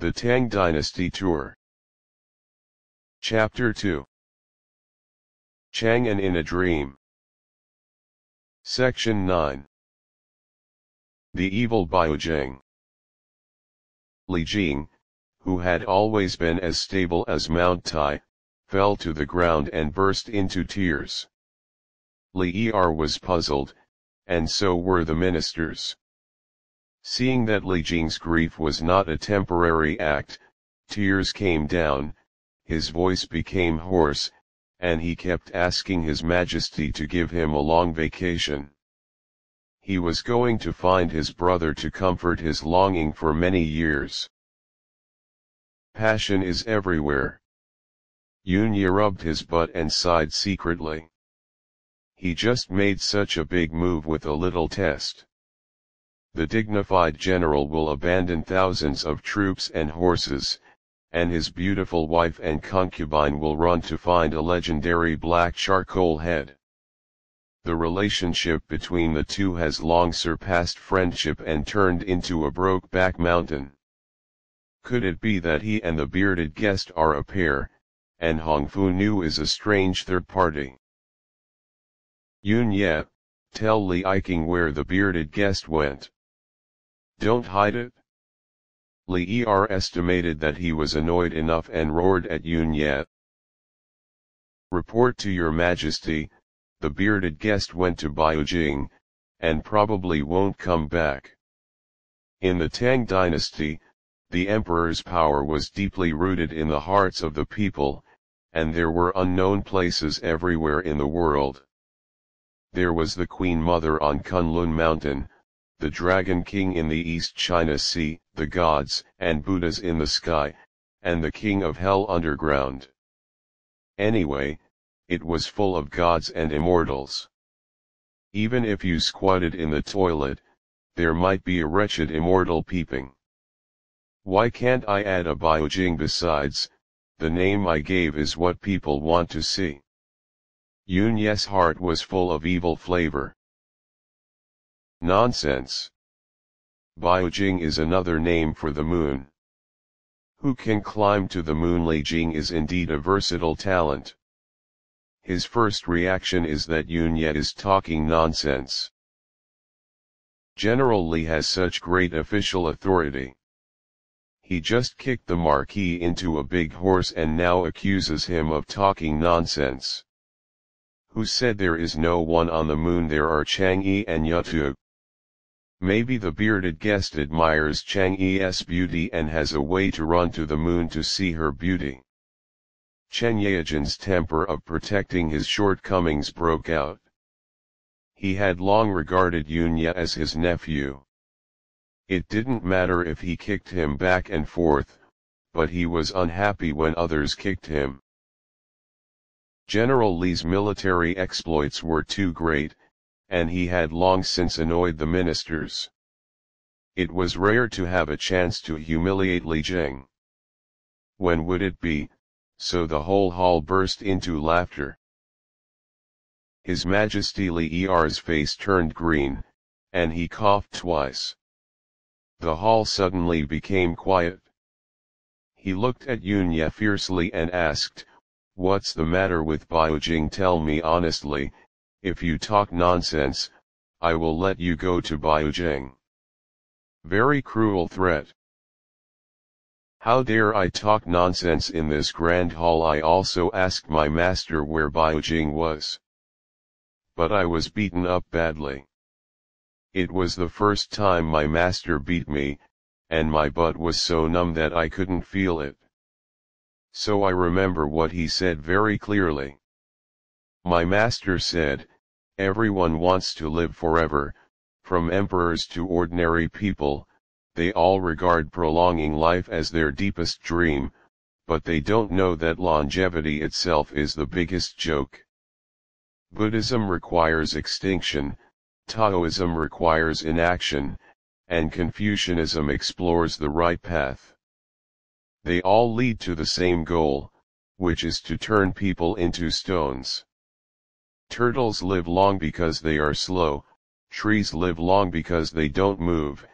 The Tang Dynasty Tour. Chapter 2 Chang'an in a Dream. Section 9 The Evil Baojing. Li Jing, who had always been as stable as Mount Tai, fell to the ground and burst into tears. Li Er was puzzled, and so were the ministers. Seeing that Li Jing's grief was not a temporary act, tears came down, his voice became hoarse, and he kept asking His Majesty to give him a long vacation. He was going to find his brother to comfort his longing for many years. Passion is everywhere. Yunye rubbed his butt and sighed secretly. He just made such a big move with a little test the dignified general will abandon thousands of troops and horses, and his beautiful wife and concubine will run to find a legendary black charcoal head. The relationship between the two has long surpassed friendship and turned into a broke-back mountain. Could it be that he and the bearded guest are a pair, and Hong Fu Nu is a strange third party? Yun Ye, tell Li Iking where the bearded guest went. Don't hide it. Li Er estimated that he was annoyed enough and roared at Yun Ye. Report to your majesty, the bearded guest went to Baojing, and probably won't come back. In the Tang dynasty, the emperor's power was deeply rooted in the hearts of the people, and there were unknown places everywhere in the world. There was the Queen Mother on Kunlun Mountain, the Dragon King in the East China Sea, the gods and Buddhas in the sky, and the King of Hell underground. Anyway, it was full of gods and immortals. Even if you squatted in the toilet, there might be a wretched immortal peeping. Why can't I add a Baojing besides, the name I gave is what people want to see. Yun Ye's heart was full of evil flavor. Nonsense. Baojing is another name for the moon. Who can climb to the moon Li Jing is indeed a versatile talent. His first reaction is that Yun Ye is talking nonsense. General Li has such great official authority. He just kicked the Marquis into a big horse and now accuses him of talking nonsense. Who said there is no one on the moon there are Chang'e and Yutu. Maybe the bearded guest admires Chang'e's beauty and has a way to run to the moon to see her beauty. Cheng Yaojin's temper of protecting his shortcomings broke out. He had long regarded Yun Ye as his nephew. It didn't matter if he kicked him back and forth, but he was unhappy when others kicked him. General Li's military exploits were too great, and he had long since annoyed the ministers. It was rare to have a chance to humiliate Li Jing. When would it be, so the whole hall burst into laughter. His Majesty Li Er's face turned green, and he coughed twice. The hall suddenly became quiet. He looked at Yun Ye fiercely and asked, What's the matter with Baojing tell me honestly, if you talk nonsense, I will let you go to Baojing. Very cruel threat. How dare I talk nonsense in this grand hall I also asked my master where Baojing was. But I was beaten up badly. It was the first time my master beat me, and my butt was so numb that I couldn't feel it. So I remember what he said very clearly. My master said, everyone wants to live forever, from emperors to ordinary people, they all regard prolonging life as their deepest dream, but they don't know that longevity itself is the biggest joke. Buddhism requires extinction, Taoism requires inaction, and Confucianism explores the right path. They all lead to the same goal, which is to turn people into stones. Turtles live long because they are slow, trees live long because they don't move,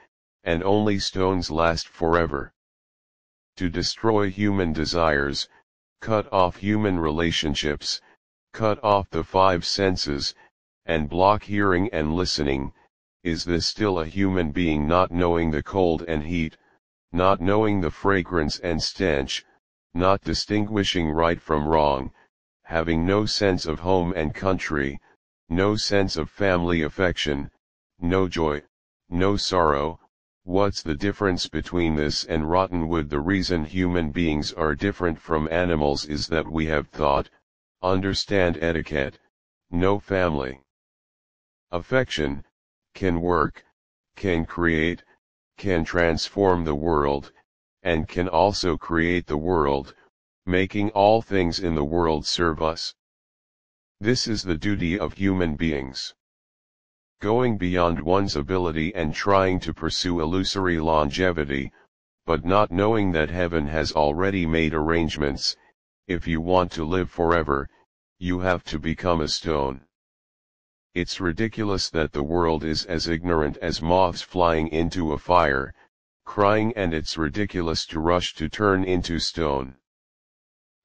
and only stones last forever. to destroy human desires, cut off human relationships, cut off the five senses, and block hearing and listening, is this still a human being not knowing the cold and heat, not knowing the fragrance and stench, not distinguishing right from wrong, having no sense of home and country, no sense of family affection, no joy, no sorrow, what's the difference between this and rotten wood the reason human beings are different from animals is that we have thought, understand etiquette, no family. Affection, can work, can create, can transform the world, and can also create the world, making all things in the world serve us. This is the duty of human beings. Going beyond one's ability and trying to pursue illusory longevity, but not knowing that heaven has already made arrangements, if you want to live forever, you have to become a stone. It's ridiculous that the world is as ignorant as moths flying into a fire, crying and it's ridiculous to rush to turn into stone.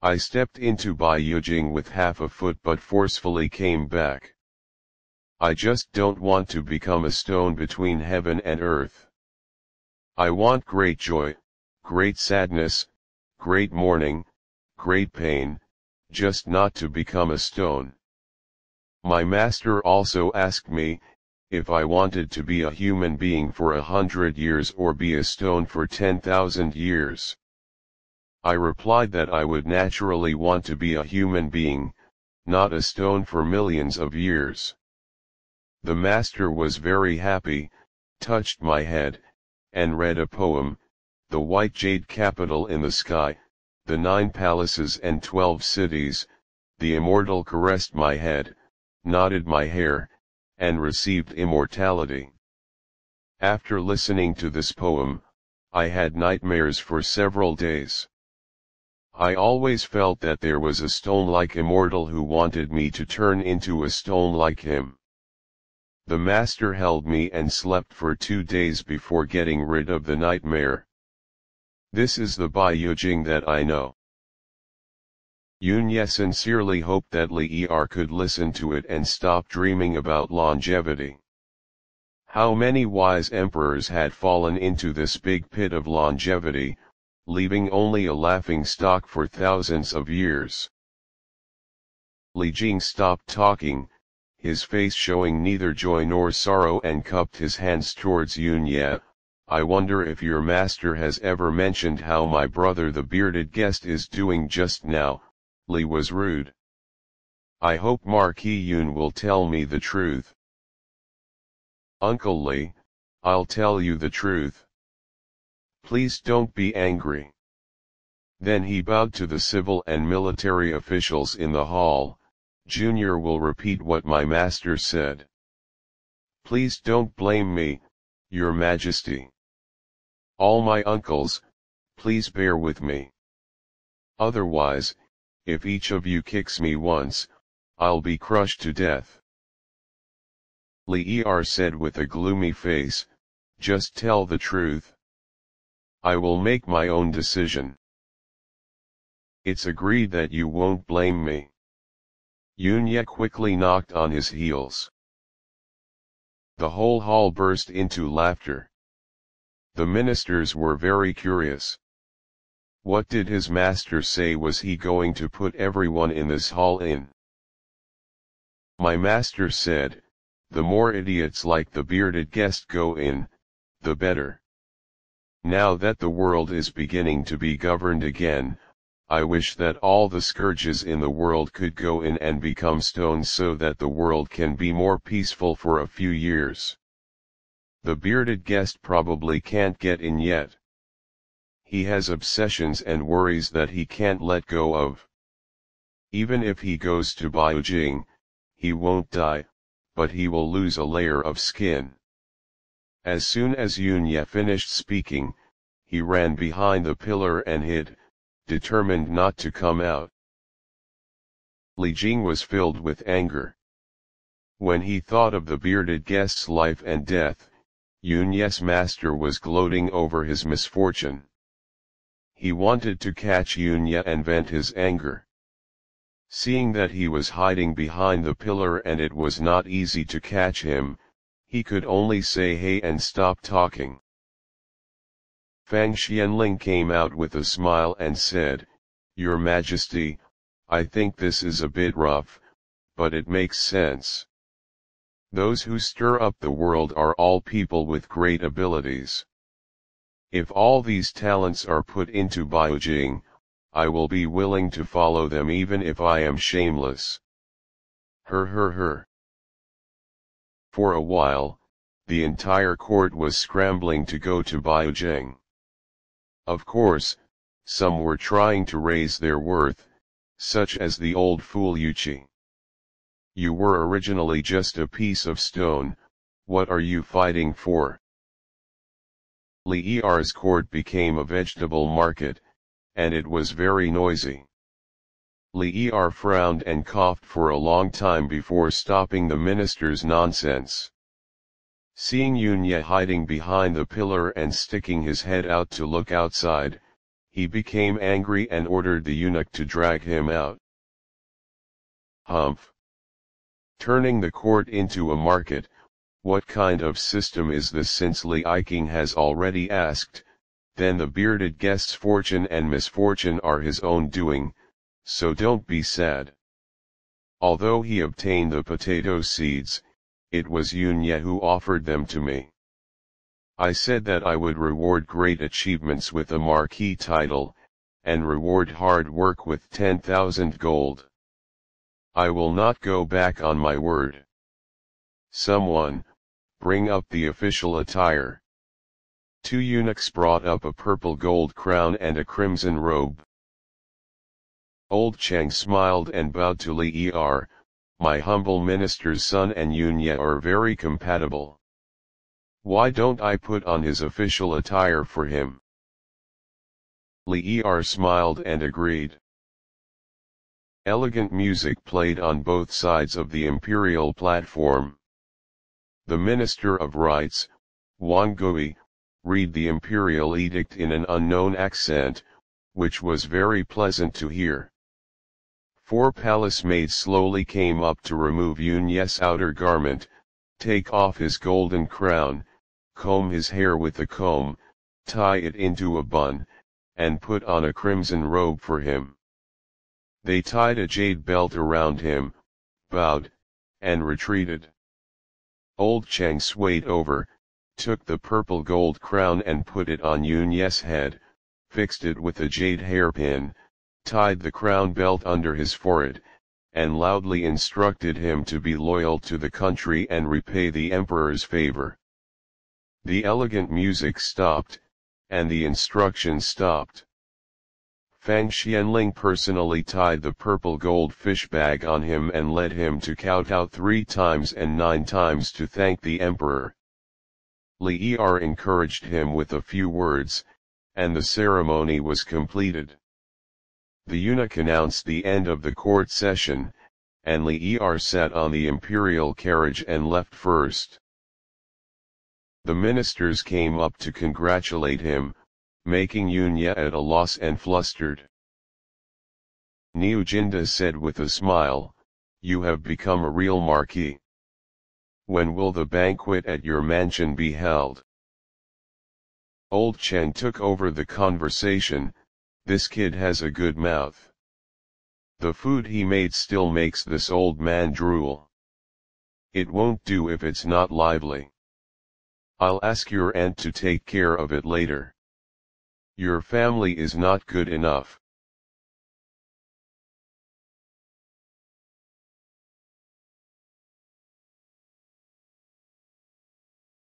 I stepped into Bai Baiyujing with half a foot but forcefully came back. I just don't want to become a stone between heaven and earth. I want great joy, great sadness, great mourning, great pain, just not to become a stone. My master also asked me, if I wanted to be a human being for a hundred years or be a stone for ten thousand years. I replied that I would naturally want to be a human being, not a stone for millions of years. The master was very happy, touched my head, and read a poem, The White Jade Capital in the Sky, The Nine Palaces and Twelve Cities, the immortal caressed my head, nodded my hair, and received immortality. After listening to this poem, I had nightmares for several days. I always felt that there was a stone-like immortal who wanted me to turn into a stone like him. The master held me and slept for two days before getting rid of the nightmare. This is the Baiyujing that I know. Yunye sincerely hoped that Li Er could listen to it and stop dreaming about longevity. How many wise emperors had fallen into this big pit of longevity, leaving only a laughing stock for thousands of years. Li Jing stopped talking, his face showing neither joy nor sorrow and cupped his hands towards Yunye. I wonder if your master has ever mentioned how my brother the bearded guest is doing just now, Li was rude. I hope Marquis Yun will tell me the truth. Uncle Li, I'll tell you the truth. Please don't be angry. Then he bowed to the civil and military officials in the hall, Junior will repeat what my master said. Please don't blame me, your majesty. All my uncles, please bear with me. Otherwise, if each of you kicks me once, I'll be crushed to death. Li Er said with a gloomy face, just tell the truth. I will make my own decision. It's agreed that you won't blame me. Yunye quickly knocked on his heels. The whole hall burst into laughter. The ministers were very curious. What did his master say was he going to put everyone in this hall in? My master said, the more idiots like the bearded guest go in, the better. Now that the world is beginning to be governed again, I wish that all the scourges in the world could go in and become stones so that the world can be more peaceful for a few years. The bearded guest probably can't get in yet. He has obsessions and worries that he can't let go of. Even if he goes to Baiyujing, he won't die, but he will lose a layer of skin. As soon as Yunye finished speaking, he ran behind the pillar and hid, determined not to come out. Li Jing was filled with anger. When he thought of the bearded guest's life and death, Yunye's master was gloating over his misfortune. he wanted to catch Yunye and vent his anger. Seeing that he was hiding behind the pillar and it was not easy to catch him, he could only say hey and stop talking. Fang Xianling came out with a smile and said, Your Majesty, I think this is a bit rough, but it makes sense. Those who stir up the world are all people with great abilities. If all these talents are put into Baojing, I will be willing to follow them even if I am shameless. Her her her. For a while, the entire court was scrambling to go to Baojing. Of course, some were trying to raise their worth, such as the old fool Yuchi. You were originally just a piece of stone, what are you fighting for? Li Er's court became a vegetable market, and it was very noisy. Li Er frowned and coughed for a long time before stopping the minister's nonsense. Seeing Yunye hiding behind the pillar and sticking his head out to look outside, he became angry and ordered the eunuch to drag him out. Humph! Turning the court into a market, what kind of system is this since Li Iking has already asked, then the bearded guest's fortune and misfortune are his own doing, so don't be sad. Although he obtained the potato seeds, it was Yunye who offered them to me. I said that I would reward great achievements with a marquee title, and reward hard work with 10,000 gold. I will not go back on my word. Someone, bring up the official attire. Two eunuchs brought up a purple gold crown and a crimson robe. Old Chang smiled and bowed to Li Er, my humble minister's son and Yunye are very compatible. Why don't I put on his official attire for him? Li Er smiled and agreed. Elegant music played on both sides of the imperial platform. The Minister of Rites, Wang Gui, read the imperial edict in an unknown accent, which was very pleasant to hear. Four palace maids slowly came up to remove Yunye's outer garment, take off his golden crown, comb his hair with a comb, tie it into a bun, and put on a crimson robe for him. They tied a jade belt around him, bowed, and retreated. Old Chang swayed over, took the purple gold crown and put it on Yunye's head, fixed it with a jade hairpin, tied the crown belt under his forehead, and loudly instructed him to be loyal to the country and repay the emperor's favor. The elegant music stopped, and the instructions stopped. Fang Xianling personally tied the purple gold fish bag on him and led him to kowtow three times and nine times to thank the emperor. Li Er encouraged him with a few words, and the ceremony was completed. The eunuch announced the end of the court session, and Li Er sat on the imperial carriage and left first. The ministers came up to congratulate him, making Yunye at a loss and flustered. Niujinda said with a smile, You have become a real marquis. When will the banquet at your mansion be held? Old Chen took over the conversation, this kid has a good mouth. The food he made still makes this old man drool. It won't do if it's not lively. I'll ask your aunt to take care of it later. Your family is not good enough.